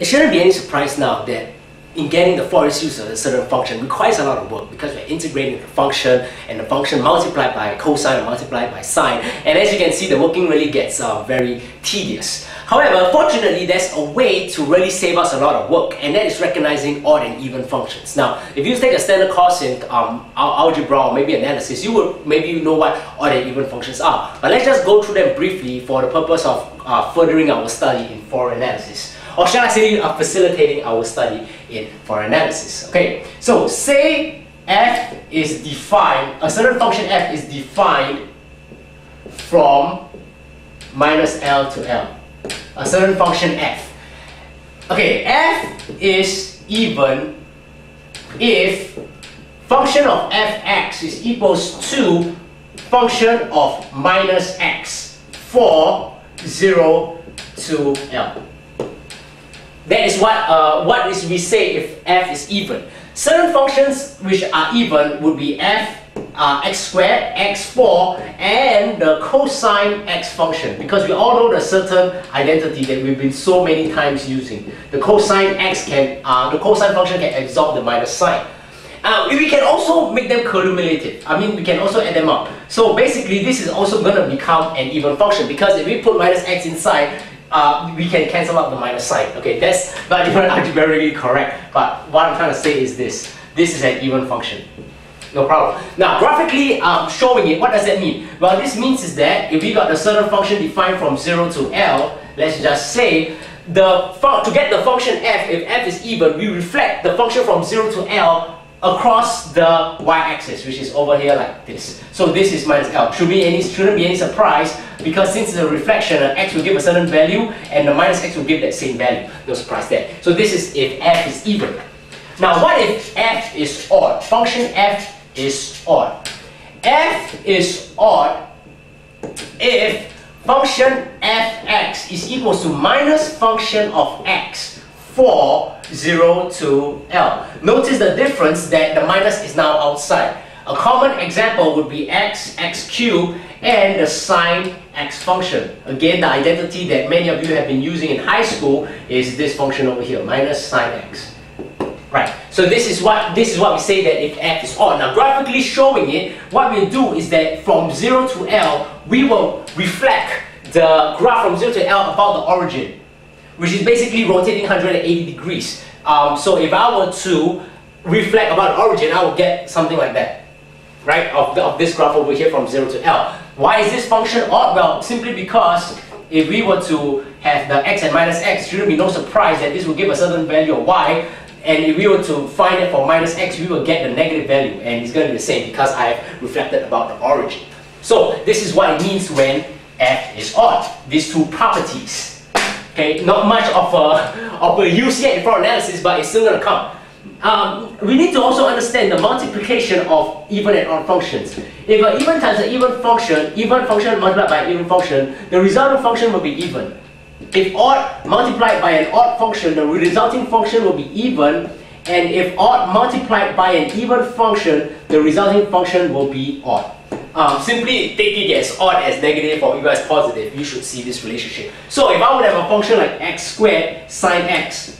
it shouldn't be any surprise now that in getting the Fourier series of a certain function requires a lot of work because we're integrating the function and the function multiplied by cosine and multiplied by sine. And as you can see, the working really gets uh, very tedious. However, fortunately, there's a way to really save us a lot of work, and that is recognizing odd and even functions. Now, if you take a standard course in um, algebra or maybe analysis, you will maybe you know what odd and even functions are. But let's just go through them briefly for the purpose of uh, furthering our study in Fourier analysis or shall I say are facilitating our study in Fourier analysis. Okay, so say f is defined, a certain function f is defined from minus L to L. A certain function f. Okay, f is even if function of fx is equals to function of minus x for 0 to L. That is what, uh, what is we say if f is even. Certain functions which are even would be f uh, x squared, x4, and the cosine x function. Because we all know the certain identity that we've been so many times using. The cosine x can, uh, the cosine function can absorb the minus sign. Uh, we can also make them cumulative. I mean, we can also add them up. So basically, this is also going to become an even function because if we put minus x inside, uh, we can cancel out the minus sign. Okay, that's not even algebraically correct, but what I'm trying to say is this. This is an even function. No problem. Now, graphically um, showing it, what does that mean? Well, this means is that if we got a certain function defined from 0 to L, let's just say, the to get the function f, if f is even, we reflect the function from 0 to L across the y-axis, which is over here like this. So this is minus L. Should be any, shouldn't be any surprise because since it's a reflection, uh, x will give a certain value and the minus x will give that same value. No surprise there. So this is if f is even. Now what if f is odd? Function f is odd. f is odd if function fx is equal to minus function of x for 0 to L. Notice the difference that the minus is now outside. A common example would be x, x cubed, and the sine x function. Again, the identity that many of you have been using in high school is this function over here, minus sine x. Right, so this is what this is what we say that if f is odd. Now graphically showing it, what we'll do is that from 0 to L, we will reflect the graph from 0 to L about the origin which is basically rotating 180 degrees. Um, so if I were to reflect about origin, I would get something like that, right? Of, the, of this graph over here from 0 to L. Why is this function odd? Well, simply because if we were to have the x and minus x, shouldn't be no surprise that this will give a certain value of y, and if we were to find it for minus x, we will get the negative value, and it's going to be the same because I have reflected about the origin. So this is what it means when f is odd, these two properties. Okay, not much of a, of a use yet for analysis, but it's still going to come. Um, we need to also understand the multiplication of even and odd functions. If an even times an even function, even function multiplied by even function, the resulting function will be even. If odd multiplied by an odd function, the resulting function will be even, and if odd multiplied by an even function, the resulting function will be odd. Um, simply take it as odd as negative or even as positive, you should see this relationship. So if I would have a function like x squared sine x,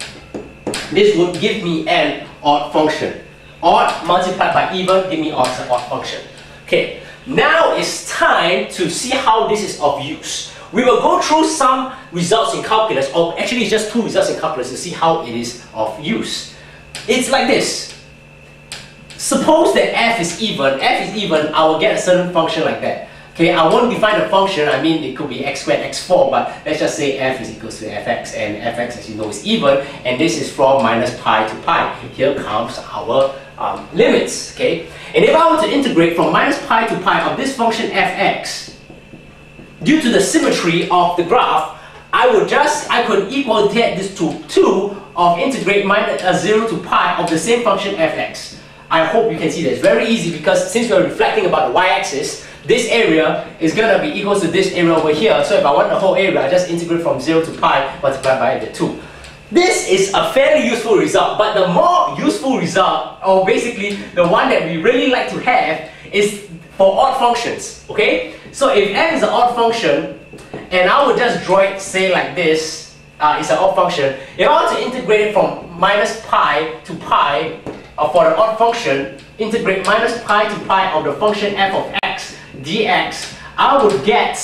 this would give me an odd function. Odd multiplied by even give me odd, odd function. Okay, now it's time to see how this is of use. We will go through some results in calculus, or actually just two results in calculus to see how it is of use. It's like this. Suppose that f is even, f is even, I will get a certain function like that. Okay, I won't define the function, I mean it could be x squared, x4, but let's just say f is equal to fx, and fx as you know is even, and this is from minus pi to pi. Here comes our um, limits, okay? And if I were to integrate from minus pi to pi of this function fx, due to the symmetry of the graph, I would just, I could equal this to 2 of integrate minus uh, 0 to pi of the same function fx. I hope you can see that. It's very easy because since we're reflecting about the y-axis, this area is going to be equal to this area over here. So if I want the whole area, I just integrate from 0 to pi multiplied by the 2. This is a fairly useful result, but the more useful result, or basically the one that we really like to have, is for odd functions, okay? So if f is an odd function, and I would just draw it, say like this, uh, is an odd function. If I want to integrate it from minus pi to pi Uh, for the odd function, integrate minus pi to pi of the function f of x dx, I would get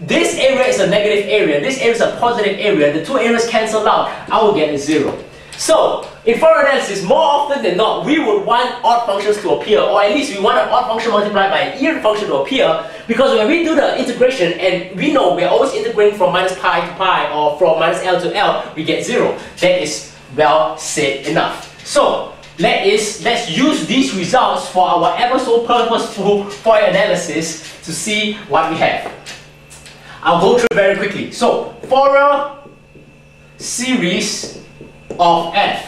this area is a negative area, this area is a positive area, the two areas cancel out, I will get a zero. So, in Fourier analysis, more often than not, we would want odd functions to appear, or at least we want an odd function multiplied by an even function to appear, because when we do the integration, and we know we're always integrating from minus pi to pi, or from minus L to L, we get zero. That is well said enough. So, let is, let's use these results for our ever so purposeful Fourier analysis to see what we have. I'll go through very quickly. So, Fourier series of f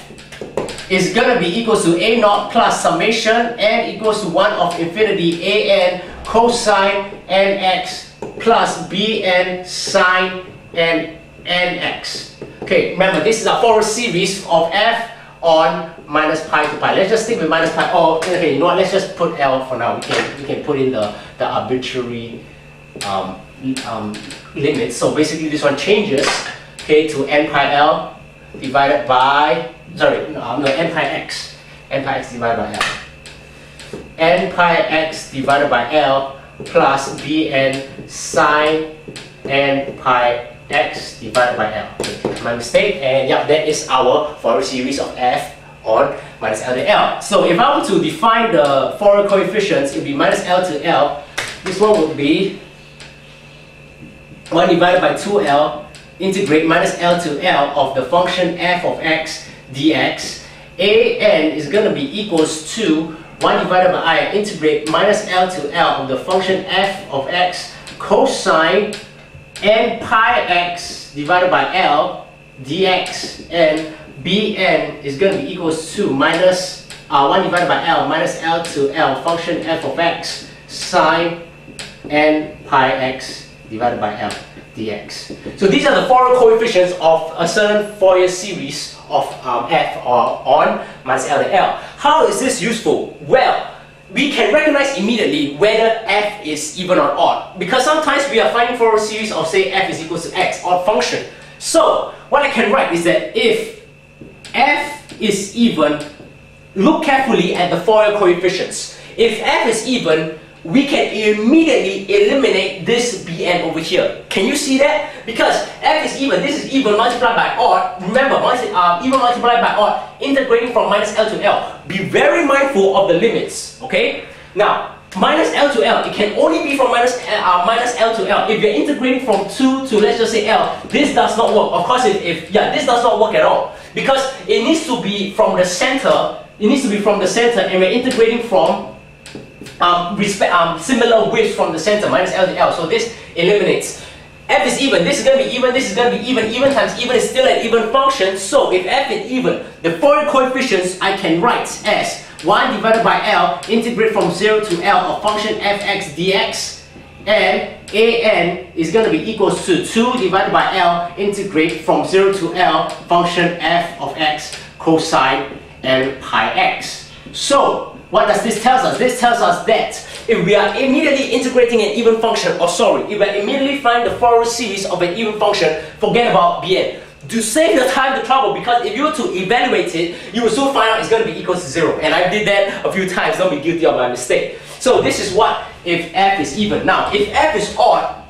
is going to be equals to a naught plus summation n equals to 1 of infinity a n cosine nx plus bn sine n nx. Okay, remember this is a Fourier series of f on minus pi to pi. Let's just stick with minus pi. Oh, okay, you know what? Let's just put L for now. We can, we can put in the, the arbitrary um, um, limits. So basically this one changes okay, to n pi L divided by, sorry, no, no n pi x, n pi x divided by L. n pi x divided by L plus bn sine n pi x divided by L. My mistake, and yeah, that is our Fourier series of f on minus L to L. So if I were to define the Fourier coefficients, it would be minus L to L. This one would be 1 divided by 2L integrate minus L to L of the function f of x dx, an is going to be equals to 1 divided by i integrate minus L to L of the function f of x cosine n pi x divided by L dx and bn is going to be equals to minus uh, 1 divided by L minus L to L function f of x sine n pi x divided by L dx. So these are the Fourier coefficients of a certain Fourier series of um, f or on minus L to L. How is this useful? Well, we can recognize immediately whether f is even or odd because sometimes we are finding Fourier series of say f is equal to x, odd function. So what I can write is that if f is even, look carefully at the Fourier coefficients. If f is even, we can immediately eliminate this bn over here. Can you see that? Because f is even, this is even multiplied by odd. Remember, multi, uh, even multiplied by odd, integrating from minus L to L. Be very mindful of the limits, okay? Now, minus L to L, it can only be from minus, uh, minus L to L. If you're integrating from 2 to, let's just say L, this does not work. Of course, if, if yeah, this does not work at all. Because it needs to be from the center, it needs to be from the center, and we're integrating from um, respect, um, similar widths from the center, minus L to L. So this eliminates. f is even, this is going to be even, this is going to be even, even times even is still an even function. So if f is even, the Fourier coefficients I can write as 1 divided by L, integrate from 0 to L of function fx dx, and an is going to be equals to 2 divided by L, integrate from 0 to L, function f of x cosine and pi x. So, what does this tell us? This tells us that if we are immediately integrating an even function, or sorry, if we are immediately find the Fourier series of an even function, forget about Bn. To save the time the trouble, because if you were to evaluate it, you will soon find out it's going to be equal to zero. And I did that a few times, don't be guilty of my mistake. So this is what if f is even. Now, if f is odd,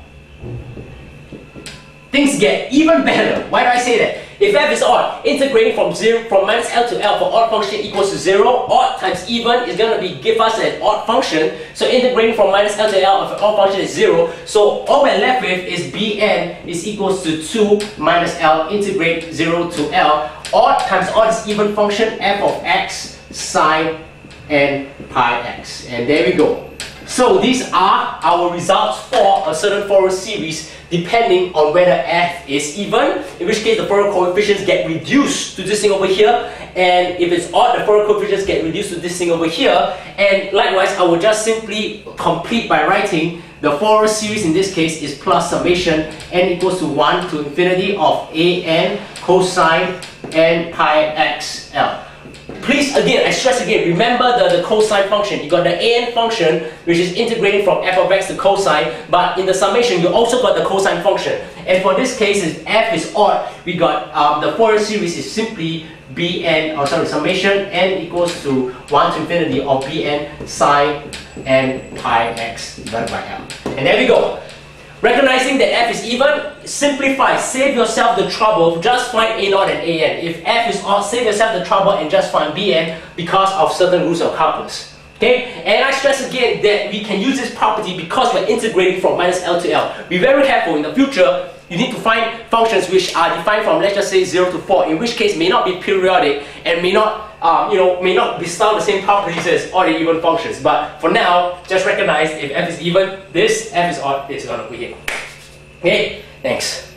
things get even better. Why do I say that? If f is odd, integrating from zero from minus L to L for odd function equals to zero, odd times even is gonna be give us an odd function. So integrating from minus L to L of an odd function is zero. So all we're left with is Bn is equals to 2 minus L integrate 0 to L. Odd times odd is even function f of x sine n pi x. And there we go. So these are our results for a certain Fourier series depending on whether f is even, in which case the Fourier coefficients get reduced to this thing over here, and if it's odd, the Fourier coefficients get reduced to this thing over here, and likewise, I will just simply complete by writing the Fourier series in this case is plus summation n equals to 1 to infinity of a n cosine n pi x l. please, again, I stress again, remember the, the cosine function. You got the an function, which is integrating from f of x to cosine, but in the summation, you also got the cosine function. And for this case, if f is odd, we got um, the Fourier series is simply bn, or sorry, summation n equals to 1 to infinity of bn sine n pi x divided by m. And there we go. Recognizing that f is even, simplify, save yourself the trouble, just find a0 and an. If f is odd, save yourself the trouble and just find bn because of certain rules of calculus. Okay, and I stress again that we can use this property because we're integrating from minus L to L. Be very careful in the future, you need to find functions which are defined from let's just say 0 to 4, in which case may not be periodic and may not um, you know, may not bestow the same properties as the even functions. But for now, just recognize if f is even, this f is odd, it's gonna be here. Okay, thanks.